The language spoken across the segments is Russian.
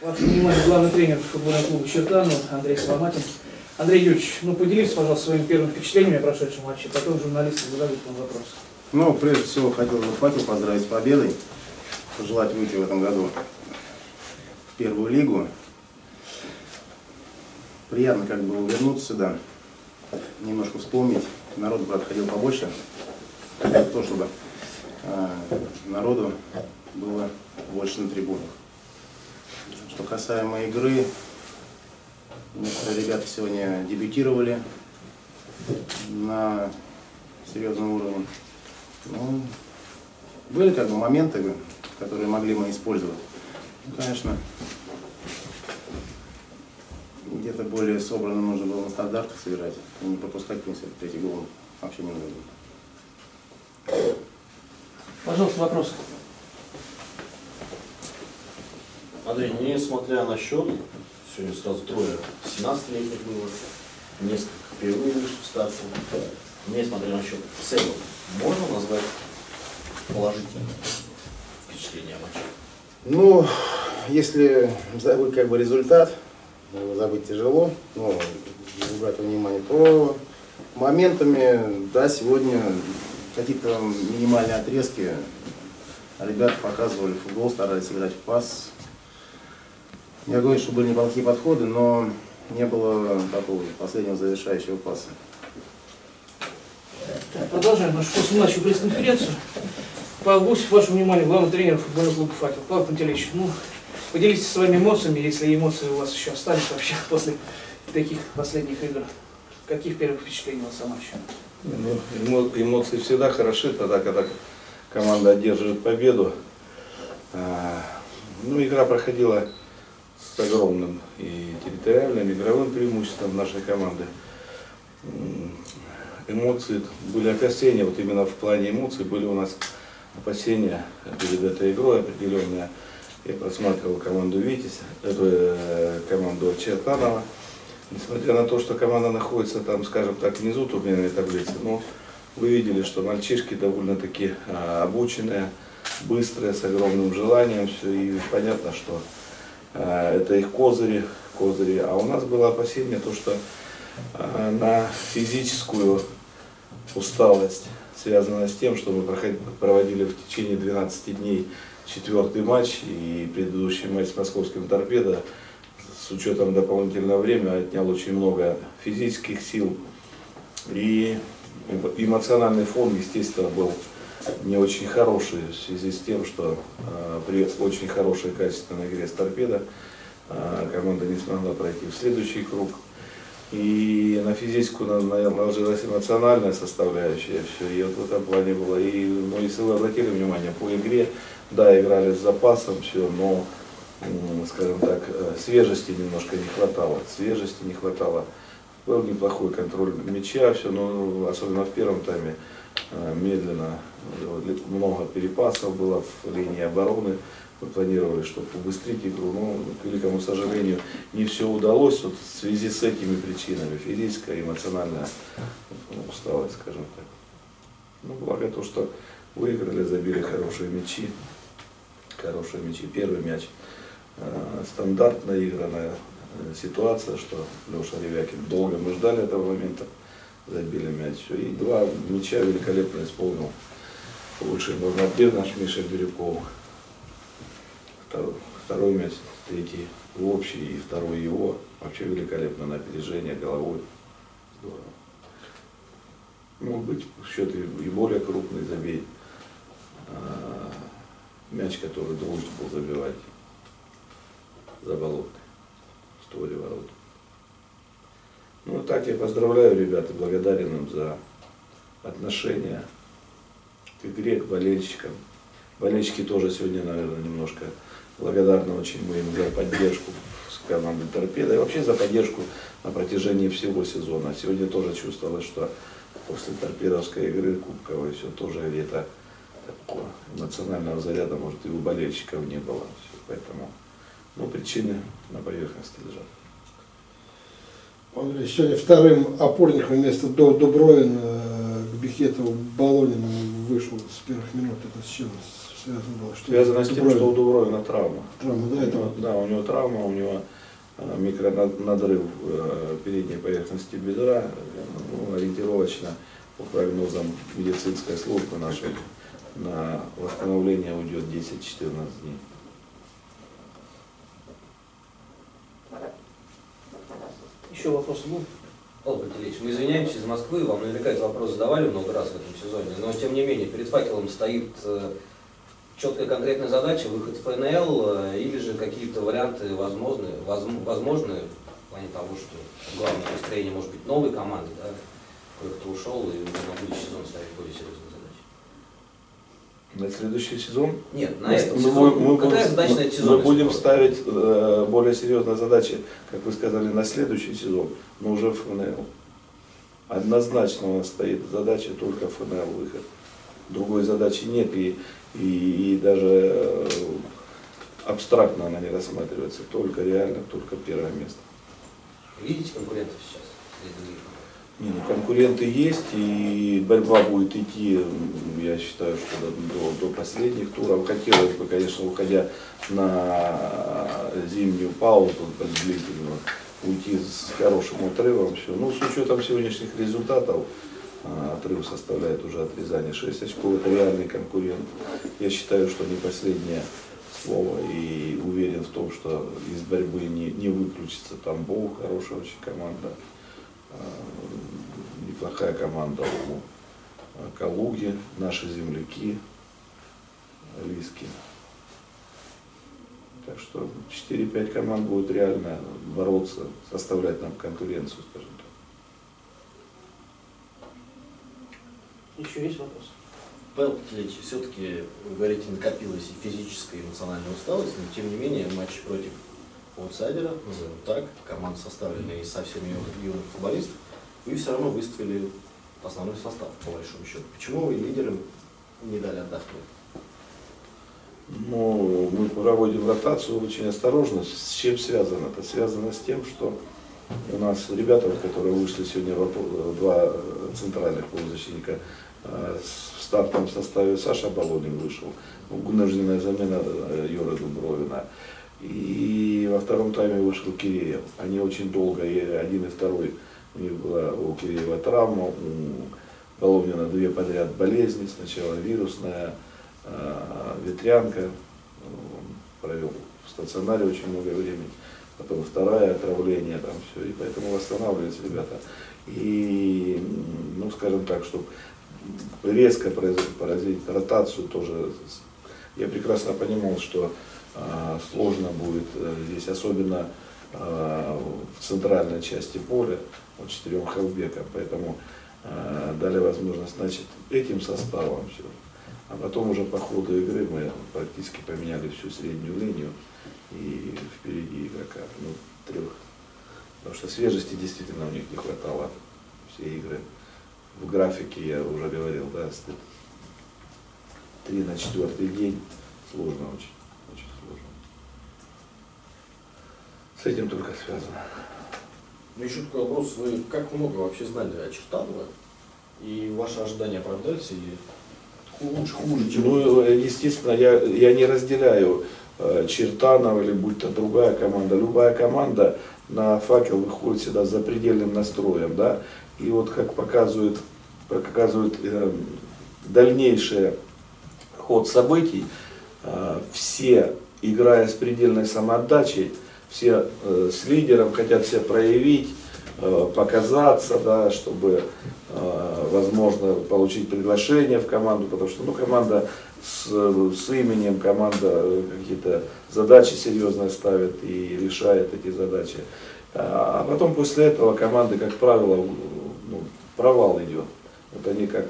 Ваше внимание, главный тренер футбольного клуба «Чертану» Андрей Соломатин. Андрей Юрьевич, ну поделитесь, пожалуйста, своими первыми впечатлениями о прошедшем матче, потом журналисты зададут вам вопрос. Ну, прежде всего, хотел бы Факел поздравить с победой, пожелать выйти в этом году в первую лигу. Приятно как бы вернуться сюда, немножко вспомнить. Народу, правда, ходил побольше. То, чтобы э, народу было больше на трибунах. Что касаемо игры, ребята сегодня дебютировали на серьезном уровне. Ну, были как бы моменты, которые могли мы использовать. Ну, конечно, где-то более собранно нужно было на стандартах сыграть и не пропускать, в принципе, третий гол вообще не нужно. Пожалуйста, вопрос. Андрей, несмотря на счет, сегодня сразу трое 17-летних было, несколько впервые вышли в ставку. Несмотря на счет, в целом, можно назвать положительным впечатление о матче? Ну, если забыть как бы результат, забыть тяжело, но не брать во внимание, то моментами, да, сегодня какие-то минимальные отрезки ребята показывали футбол, старались играть в пас. Я говорю, что были неплохие подходы, но не было такого последнего завершающего паса. Так, продолжаем нашу послематчевую пресс-конференцию. Павел Гусев, ваше внимание, главный тренер футбольного клуба «Факел». Павел Пантелеич, ну, поделитесь своими эмоциями, если эмоции у вас еще остались вообще после таких последних игр. Каких первых впечатлений у вас о матче? Ну, эмо- эмоции всегда хороши, тогда, когда команда одерживает победу. А, Ну, игра проходила с огромным и территориальным, игровым преимуществом нашей команды. Эмоции были опасения, вот именно в плане эмоций были у нас опасения перед этой игрой определенные. Я просматривал команду Витязь, эту э, команду Чертанова. Несмотря на то, что команда находится там, скажем так, внизу турнирной таблицы, но вы видели, что мальчишки довольно-таки а, обученные, быстрые, с огромным желанием, все, и понятно, что это их козыри, козыри. А у нас было опасение, то, что а, на физическую усталость, связанная с тем, что мы проводили в течение 12 дней четвертый матч и предыдущий матч с московским торпедо, с учетом дополнительного времени отнял очень много физических сил. И эмоциональный фон, естественно, был не очень хороший в связи с тем, что э, при очень хорошей качественной игре с торпедо э, команда не смогла пройти в следующий круг. И на на- наложилась эмоциональная составляющая. Все. И вот в этом плане было. И, ну, если вы обратили внимание, по игре, да, играли с запасом, все, но скажем так, э, свежести немножко не хватало, свежести не хватало. Был неплохой контроль мяча, все, но особенно в первом тайме э, медленно, много перепасов было в линии обороны. Мы планировали, чтобы убыстрить игру, но, к великому сожалению, не все удалось вот в связи с этими причинами, физическая, эмоциональная ну, усталость, скажем так. Ну, благо то, что выиграли, забили хорошие мячи, хорошие мячи. Первый мяч э, стандартно игранная ситуация, что Леша Ревякин долго мы ждали этого момента, забили мяч. Всё. И два мяча великолепно исполнил лучший богатырь наш Миша Бирюков. Второй, второй мяч, третий общий и второй его. Вообще великолепно на опережение головой. Здорово. Мог быть счет и более крупный забей. А, мяч, который должен был забивать заболотный в столе ворот. Ну, так я поздравляю ребят и благодарен им за отношение к игре, к болельщикам. Болельщики тоже сегодня, наверное, немножко благодарны очень мы им за поддержку с командой Торпеда и вообще за поддержку на протяжении всего сезона. Сегодня тоже чувствовалось, что после торпедовской игры кубковой все тоже где-то такого эмоционального заряда, может, и у болельщиков не было. Всё, Поэтому ну, причины на поверхности лежат. Андрей, сегодня вторым опорником вместо Дубровина э, к Бехетову Болонину вышел с первых минут, это с чем связано было? Что Связано с тем, Дубровин- что у Дубровина травма. Травма, да, это Да, у него травма, у него э, микронадрыв э, передней поверхности бедра, ну, ориентировочно по прогнозам медицинской службы нашей на восстановление уйдет 10-14 дней. Еще вопросы будут? Павел Пантелеич, мы извиняемся из Москвы, вам наверняка этот вопрос задавали много раз в этом сезоне, но тем не менее перед факелом стоит э, четкая конкретная задача, выход в ФНЛ э, или же какие-то варианты возможны, возм- возможны в плане того, что главное построение может быть новой команды, да, кое-кто ушел и на будущий сезон ставить более серьезные задачи. На следующий сезон Нет, на мы- этом мы сезоне, будем- мы какая будем- задача на мы- этот сезон? Мы будем ставить э, более серьезные задачи, как вы сказали, на следующий сезон, но уже в ФНЛ. Однозначно у нас стоит задача только ФНЛ выход. Другой задачи нет и, и, и даже э, абстрактно она не рассматривается. Только реально, только первое место. Видите конкурентов сейчас? Не, ну, конкуренты есть, и борьба будет идти, я считаю, что до, до, последних туров. Хотелось бы, конечно, уходя на зимнюю паузу длительную, уйти с хорошим отрывом. Все. Ну, с учетом сегодняшних результатов, а, отрыв составляет уже отрезание 6 очков, это реальный конкурент. Я считаю, что не последнее слово и уверен в том, что из борьбы не, не выключится Тамбов, хорошая очень команда. А, неплохая команда у а, Калуги, наши земляки, Лиски. Так что 4-5 команд будет реально бороться, составлять нам конкуренцию, скажем так. Еще есть вопросы? Павел Пантелеич, все-таки, вы говорите, накопилась и физическая, и эмоциональная усталость, но тем не менее матч против аутсайдера, назовем так, команда составлена из совсем юных, футболистов, вы все равно выставили основной состав, по большому счету. Почему вы лидерам не дали отдохнуть? Ну, мы проводим ротацию очень осторожно. С чем связано? Это связано с тем, что у нас ребята, которые вышли сегодня, два центральных полузащитника, э, в стартовом составе Саша Болонин вышел, вынужденная замена э, Юры Дубровина. И во втором тайме вышел Киреев. Они очень долго, и один и второй, у них была у Киреева травма, у Головнина две подряд болезни, сначала вирусная, э, ветрянка, провел в стационаре очень много времени, потом второе отравление, там все, и поэтому восстанавливаются ребята. И, ну, скажем так, чтобы резко поразить ротацию тоже, я прекрасно понимал, что а, сложно будет э, здесь, особенно а, в центральной части поля, вот четырем хелбекам, поэтому дали возможность, значит, этим составом все. А потом уже по ходу игры мы практически поменяли всю среднюю линию и впереди игрока, ну, трех. Потому что свежести действительно у них не хватало всей игры. В графике я уже говорил, да, три на четвертый день сложно очень, очень сложно. С этим только связано. Ну еще такой вопрос, вы как много вообще знали о Чертаново? И ваши ожидания оправдались или лучше, хуже, чем Ну, естественно, я, я не разделяю э, Чертанова или будь то другая команда. Любая команда на факел выходит всегда с запредельным настроем, да. И вот как показывает, показывает э, дальнейший ход событий, э, все, играя с предельной самоотдачей, все э, с лидером хотят себя проявить, э, показаться, да, чтобы, э, возможно, получить приглашение в команду, потому что ну, команда с, с именем, команда э, какие-то задачи серьезные ставит и решает эти задачи. А потом после этого команды, как правило, ну, провал идет. Вот они как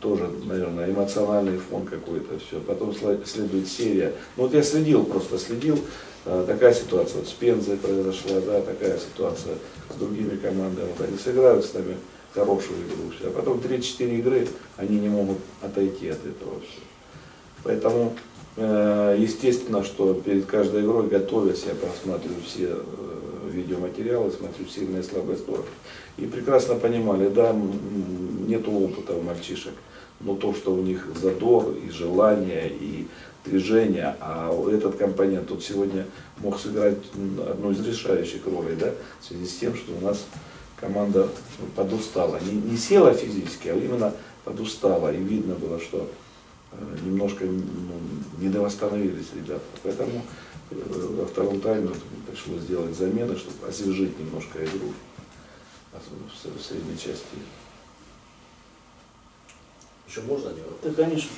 тоже, наверное, эмоциональный фон какой-то, все. Потом следует серия. Ну вот я следил, просто следил, Э, такая ситуация вот с Пензой произошла, да, такая ситуация с другими командами. Вот они сыграют с нами хорошую игру, все. а потом 3-4 игры они не могут отойти от этого все. Поэтому, э, естественно, что перед каждой игрой, готовясь, я просматриваю все э, видеоматериалы, смотрю сильные и слабые стороны. И прекрасно понимали, да, м, нету опыта у мальчишек, но то, что у них задор и желание, и движение, а этот компонент тут сегодня мог сыграть одну из решающих ролей, да, в связи с тем, что у нас команда подустала. Не, не села физически, а именно подустала. И видно было, что э, немножко ну, недовосстановились ребята. Поэтому э, во втором тайме вот пришлось сделать замены, чтобы освежить немножко игру в средней части. Еще можно вопрос? Да, конечно.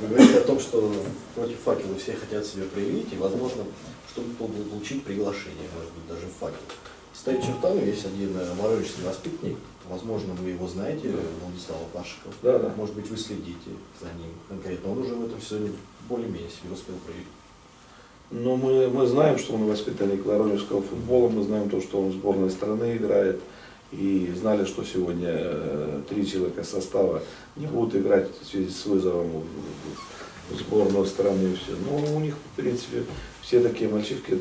Вы говорите о том, что против факела все хотят себя проявить, и, возможно, чтобы пол- получить приглашение, может быть, даже в факел. Стоит чертами, есть один воронежский воспитанник, возможно, вы его знаете, Владислава Пашикова. Да, да. Может быть, вы следите за ним конкретно. Он уже в этом сезоне более-менее себя успел проявить. Но мы, мы знаем, что он воспитанник воронежского футбола, мы знаем то, что он в сборной страны играет. И знали, что сегодня э, три человека состава не будут играть в связи с вызовом в, сборную страны и все. Но у них, в принципе, все такие мальчишки,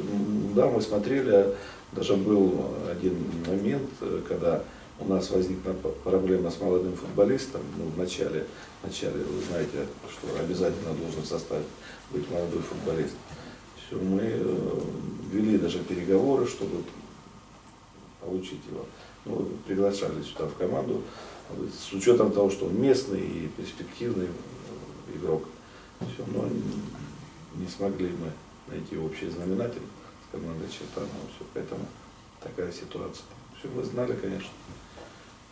да, мы смотрели, даже был один момент, э, когда у нас возникла проблема с молодым футболистом, ну, в начале, в начале, вы знаете, что обязательно должен в составе быть молодой футболист. Все, мы э, вели даже переговоры, чтобы получить его. Ну, приглашали сюда в команду с учетом того, что он местный и перспективный игрок. Все, но не смогли мы найти общий знаменатель с командой Чертанова. Все, поэтому такая ситуация. Все, мы знали, конечно.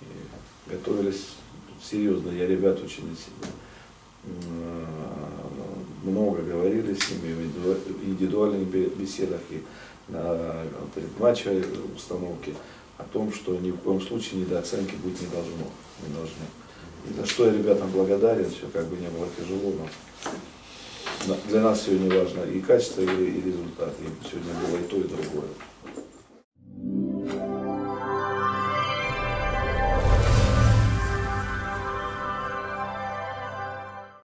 И готовились серьезно. Я ребят очень м, много говорили с ними в индивиду- индивидуальных бе- беседах и на предматчевой установке о том, что ни в коем случае недооценки быть не должно. Не должны. И за что я ребятам благодарен, все как бы не было тяжело, но для нас сегодня важно и качество, и результат. И сегодня было и то, и другое.